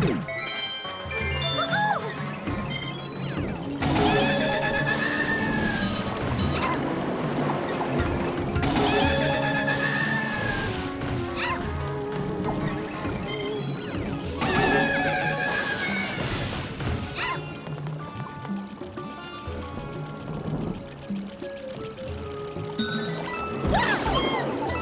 Boom. Ah!